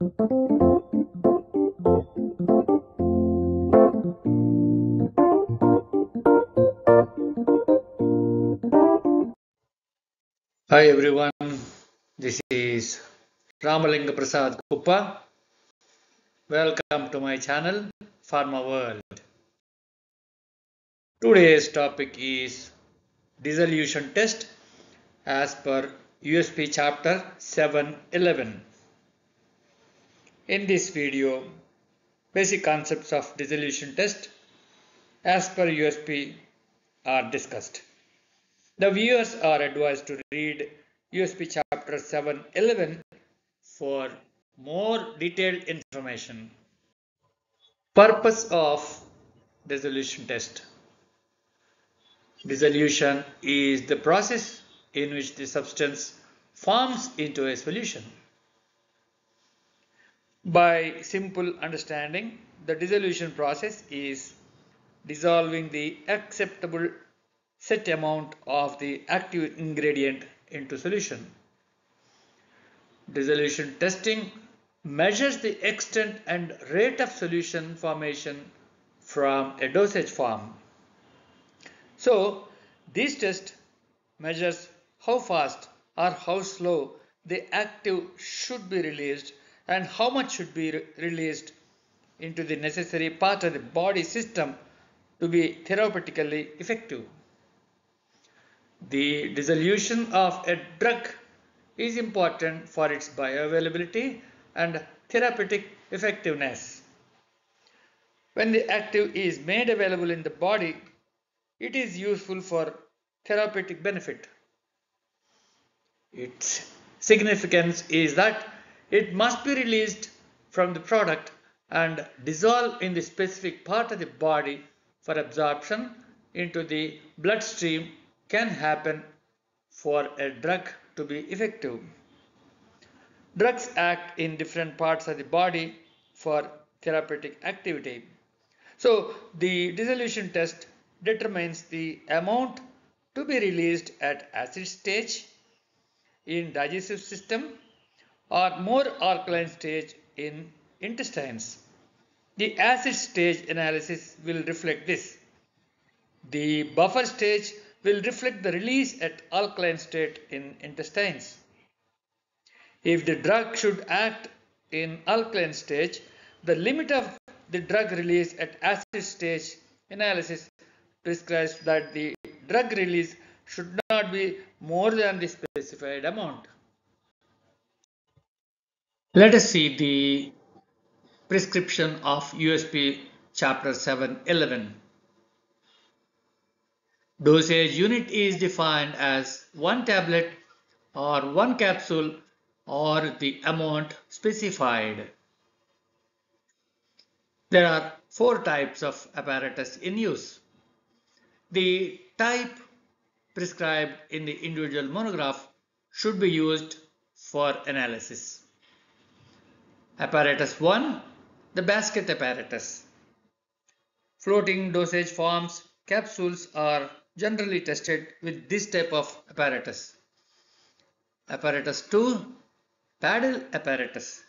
Hi everyone, this is Ramalinga Prasad Kuppa. Welcome to my channel Pharma World. Today's topic is dissolution test as per USP chapter 711. In this video, basic concepts of dissolution test as per USP are discussed. The viewers are advised to read USP chapter 711 for more detailed information. Purpose of dissolution test. Dissolution is the process in which the substance forms into a solution. By simple understanding, the dissolution process is dissolving the acceptable set amount of the active ingredient into solution. Dissolution testing measures the extent and rate of solution formation from a dosage form. So, this test measures how fast or how slow the active should be released and how much should be re released into the necessary part of the body system to be therapeutically effective. The dissolution of a drug is important for its bioavailability and therapeutic effectiveness. When the active is made available in the body, it is useful for therapeutic benefit. Its significance is that it must be released from the product and dissolve in the specific part of the body for absorption into the bloodstream can happen for a drug to be effective. Drugs act in different parts of the body for therapeutic activity. So, the dissolution test determines the amount to be released at acid stage in digestive system or more alkaline stage in intestines. The acid stage analysis will reflect this. The buffer stage will reflect the release at alkaline state in intestines. If the drug should act in alkaline stage, the limit of the drug release at acid stage analysis prescribes that the drug release should not be more than the specified amount. Let us see the prescription of USP chapter 711. Dosage unit is defined as one tablet or one capsule or the amount specified. There are four types of apparatus in use. The type prescribed in the individual monograph should be used for analysis. Apparatus 1 the basket apparatus. Floating dosage forms capsules are generally tested with this type of apparatus. Apparatus 2 paddle apparatus.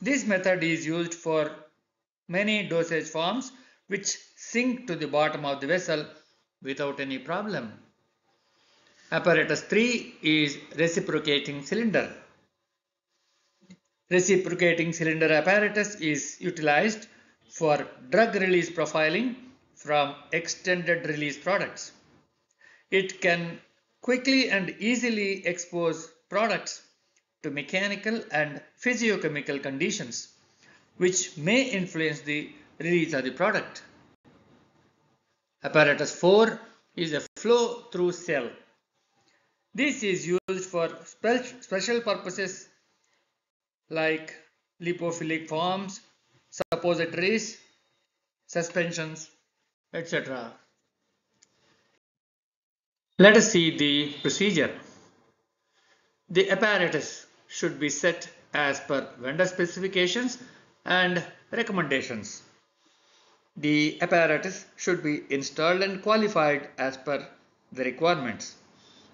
This method is used for many dosage forms which sink to the bottom of the vessel without any problem. Apparatus 3 is reciprocating cylinder. Reciprocating cylinder apparatus is utilized for drug release profiling from extended release products. It can quickly and easily expose products to mechanical and physiochemical conditions which may influence the release of the product. Apparatus 4 is a flow through cell. This is used for special purposes like lipophilic forms, suppositories, suspensions, etc. Let us see the procedure. The apparatus should be set as per vendor specifications and recommendations. The apparatus should be installed and qualified as per the requirements.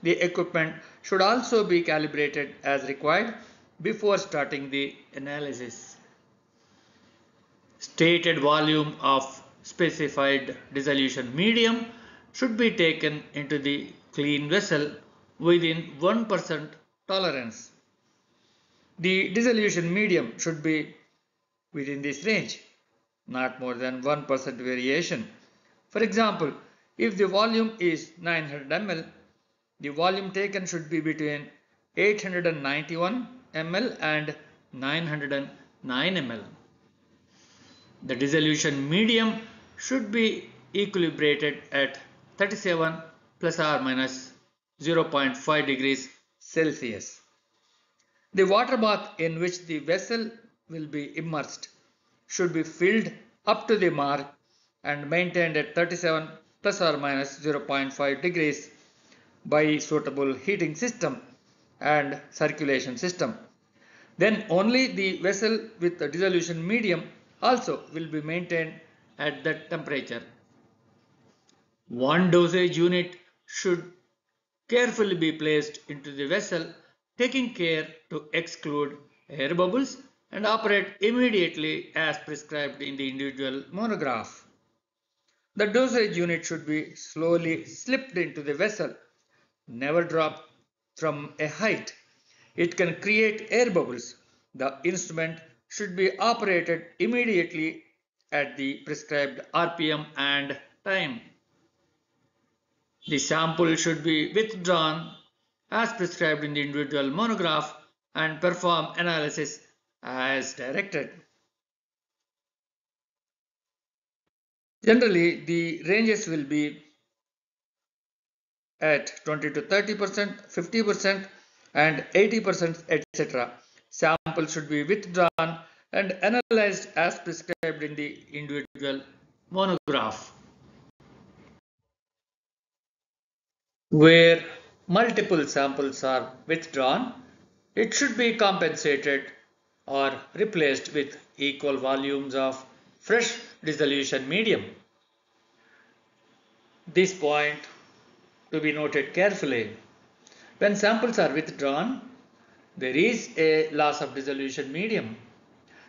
The equipment should also be calibrated as required before starting the analysis. Stated volume of specified dissolution medium should be taken into the clean vessel within 1% tolerance. The dissolution medium should be within this range, not more than 1% variation. For example, if the volume is 900 ml, the volume taken should be between 891 ml and 909 ml. The dissolution medium should be equilibrated at 37 plus or minus 0.5 degrees Celsius. The water bath in which the vessel will be immersed should be filled up to the mark and maintained at 37 plus or minus 0.5 degrees by suitable heating system and circulation system. Then only the vessel with the dissolution medium also will be maintained at that temperature. One dosage unit should carefully be placed into the vessel taking care to exclude air bubbles and operate immediately as prescribed in the individual monograph. The dosage unit should be slowly slipped into the vessel, never drop from a height. It can create air bubbles. The instrument should be operated immediately at the prescribed RPM and time. The sample should be withdrawn as prescribed in the individual monograph and perform analysis as directed. Generally, the ranges will be at 20 to 30 percent, 50 percent and 80 percent etc. Sample should be withdrawn and analyzed as prescribed in the individual monograph. Where multiple samples are withdrawn, it should be compensated or replaced with equal volumes of fresh dissolution medium. This point to be noted carefully. When samples are withdrawn, there is a loss of dissolution medium.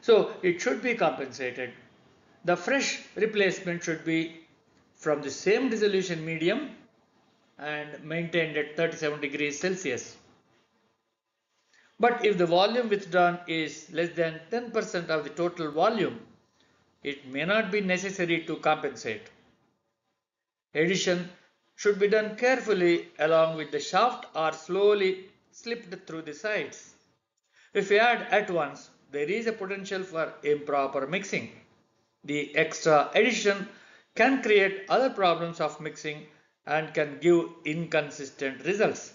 So it should be compensated. The fresh replacement should be from the same dissolution medium and maintained at 37 degrees Celsius. But if the volume withdrawn is less than 10% of the total volume, it may not be necessary to compensate. Addition should be done carefully along with the shaft or slowly slipped through the sides. If we add at once, there is a potential for improper mixing. The extra addition can create other problems of mixing and can give inconsistent results.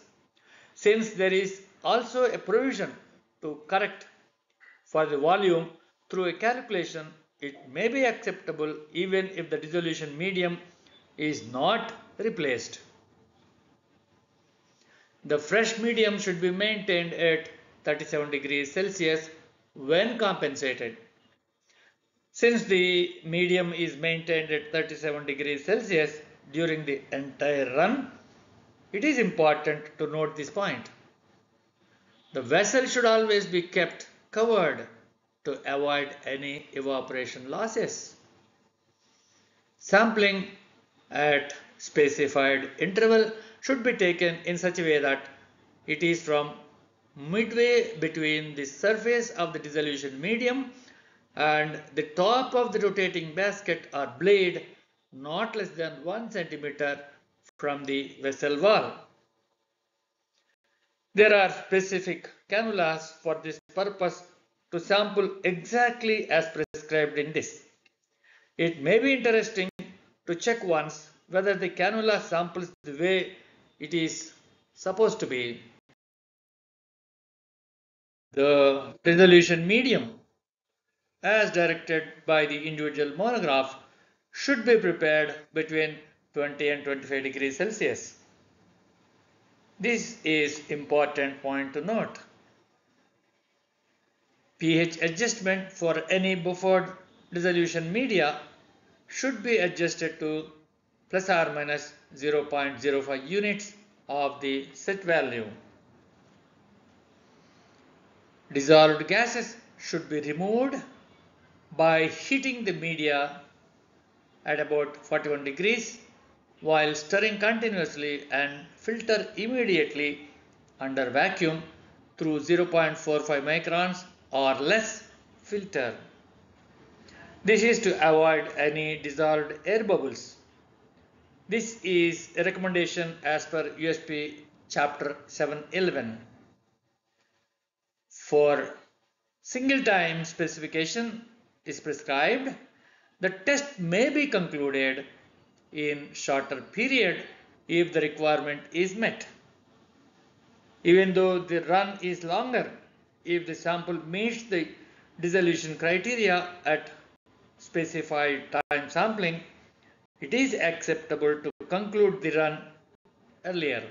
Since there is also a provision to correct for the volume through a calculation, it may be acceptable even if the dissolution medium is not replaced. The fresh medium should be maintained at 37 degrees Celsius when compensated. Since the medium is maintained at 37 degrees Celsius, during the entire run, it is important to note this point. The vessel should always be kept covered to avoid any evaporation losses. Sampling at specified interval should be taken in such a way that it is from midway between the surface of the dissolution medium and the top of the rotating basket or blade not less than 1 centimeter from the vessel wall. There are specific cannulas for this purpose to sample exactly as prescribed in this. It may be interesting to check once whether the cannula samples the way it is supposed to be. The dissolution medium as directed by the individual monograph should be prepared between 20 and 25 degrees Celsius. This is important point to note. pH adjustment for any buffered dissolution media should be adjusted to plus or minus 0.05 units of the set value. Dissolved gases should be removed by heating the media at about 41 degrees while stirring continuously and filter immediately under vacuum through 0.45 microns or less filter. This is to avoid any dissolved air bubbles. This is a recommendation as per USP chapter 711. For single time specification is prescribed, the test may be concluded in shorter period if the requirement is met. Even though the run is longer, if the sample meets the dissolution criteria at specified time sampling, it is acceptable to conclude the run earlier.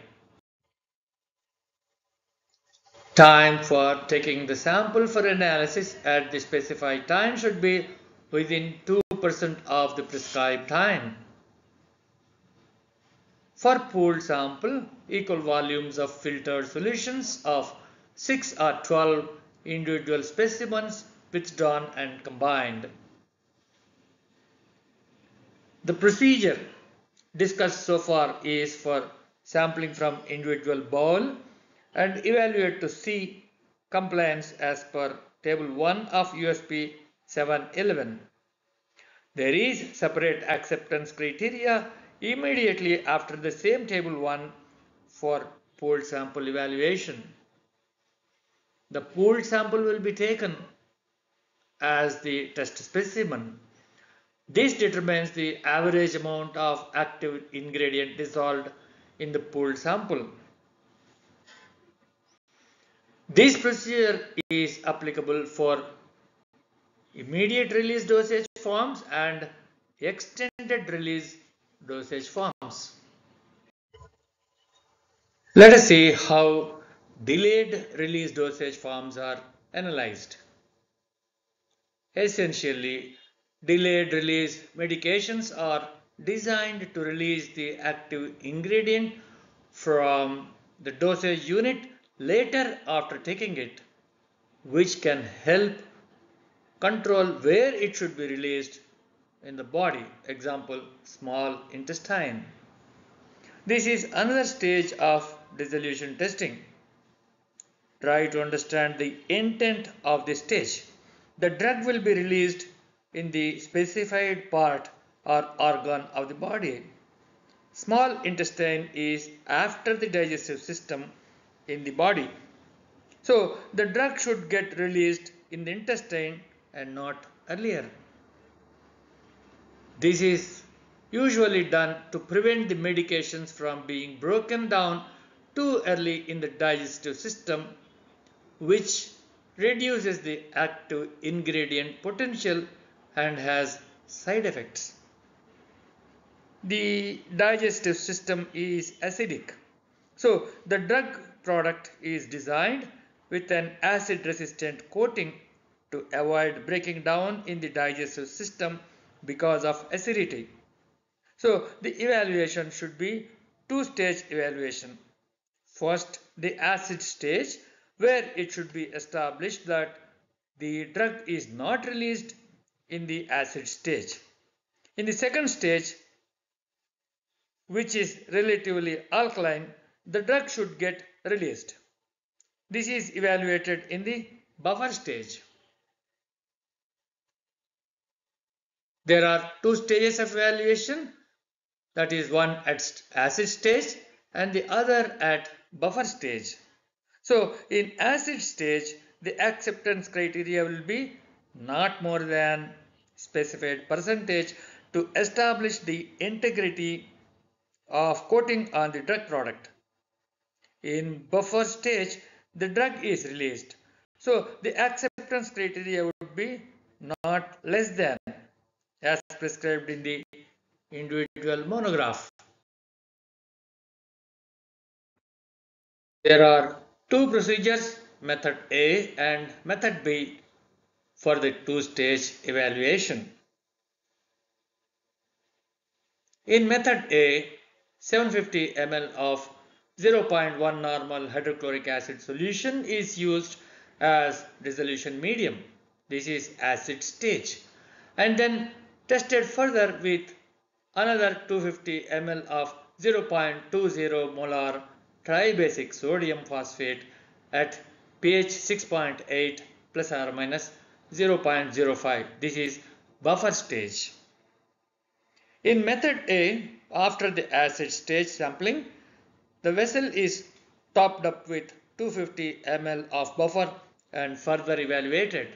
Time for taking the sample for analysis at the specified time should be within 2% of the prescribed time. For pooled sample, equal volumes of filtered solutions of 6 or 12 individual specimens withdrawn and combined. The procedure discussed so far is for sampling from individual bowl and evaluate to see compliance as per table 1 of USP 711. There is separate acceptance criteria immediately after the same table 1 for pooled sample evaluation. The pooled sample will be taken as the test specimen this determines the average amount of active ingredient dissolved in the pooled sample. This procedure is applicable for immediate release dosage forms and extended release dosage forms. Let us see how delayed release dosage forms are analyzed. Essentially, Delayed release medications are designed to release the active ingredient from the dosage unit later after taking it, which can help control where it should be released in the body, example small intestine. This is another stage of dissolution testing. Try to understand the intent of this stage. The drug will be released in the specified part or organ of the body. Small intestine is after the digestive system in the body. So the drug should get released in the intestine and not earlier. This is usually done to prevent the medications from being broken down too early in the digestive system which reduces the active ingredient potential and has side effects. The digestive system is acidic. So the drug product is designed with an acid resistant coating to avoid breaking down in the digestive system because of acidity. So the evaluation should be two stage evaluation. First the acid stage where it should be established that the drug is not released in the acid stage. In the second stage, which is relatively alkaline, the drug should get released. This is evaluated in the buffer stage. There are two stages of evaluation that is one at acid stage and the other at buffer stage. So in acid stage the acceptance criteria will be not more than specified percentage to establish the integrity of coating on the drug product. In buffer stage, the drug is released. So the acceptance criteria would be not less than as prescribed in the individual monograph. There are two procedures, method A and method B for the two-stage evaluation. In method A, 750 ml of 0.1 normal hydrochloric acid solution is used as dissolution medium. This is acid stage. And then tested further with another 250 ml of 0.20 molar tribasic sodium phosphate at pH 6.8 plus or minus 0.05. This is buffer stage. In method A, after the acid stage sampling, the vessel is topped up with 250 ml of buffer and further evaluated.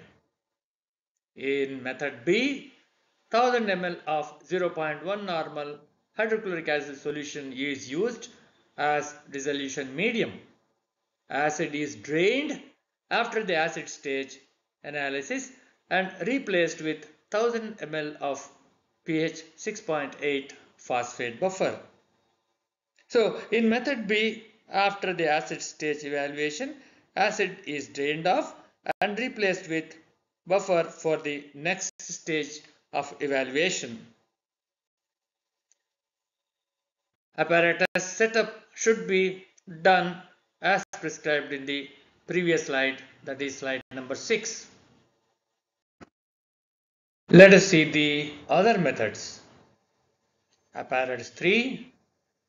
In method B, 1000 ml of 0.1 normal hydrochloric acid solution is used as dissolution medium. Acid is drained after the acid stage analysis and replaced with 1000 ml of pH 6.8 phosphate buffer. So in method B, after the acid stage evaluation, acid is drained off and replaced with buffer for the next stage of evaluation. Apparatus setup should be done as prescribed in the previous slide that is slide number 6. Let us see the other methods. Apparatus 3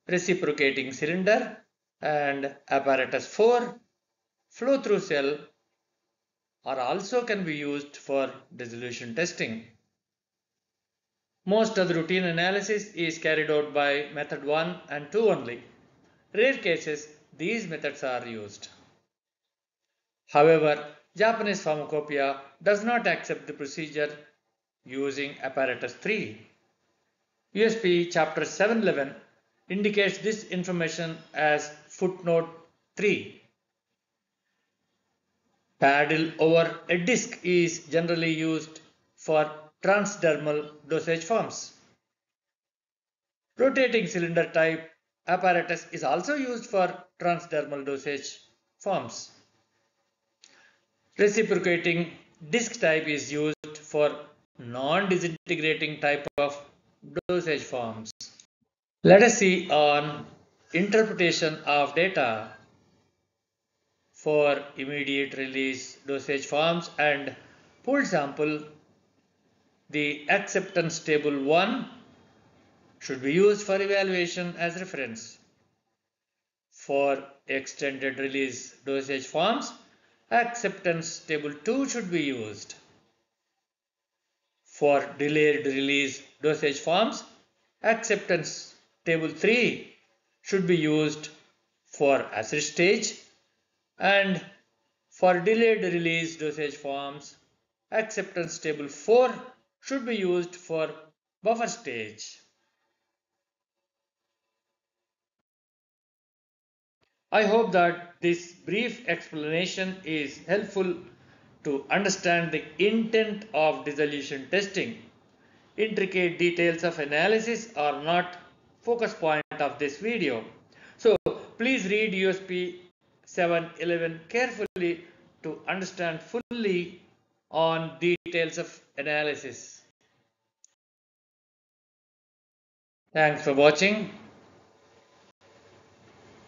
reciprocating cylinder and apparatus 4 flow through cell are also can be used for dissolution testing. Most of the routine analysis is carried out by method 1 and 2 only. Rare cases, these methods are used. However, Japanese pharmacopoeia does not accept the procedure using apparatus 3. USP chapter 711 indicates this information as footnote 3. Paddle over a disc is generally used for transdermal dosage forms. Rotating cylinder type apparatus is also used for transdermal dosage forms. Reciprocating disc type is used for non-disintegrating type of dosage forms. Let us see on interpretation of data for immediate release dosage forms and pooled sample the acceptance table 1 should be used for evaluation as reference. For extended release dosage forms, acceptance table 2 should be used. For delayed release dosage forms, acceptance table 3 should be used for acid stage and for delayed release dosage forms, acceptance table 4 should be used for buffer stage. I hope that this brief explanation is helpful to understand the intent of dissolution testing. Intricate details of analysis are not focus point of this video. So please read USP 711 carefully to understand fully on details of analysis. Thanks for watching.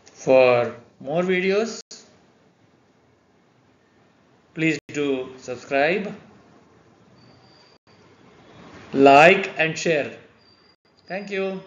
For more videos, please do subscribe, like and share. Thank you.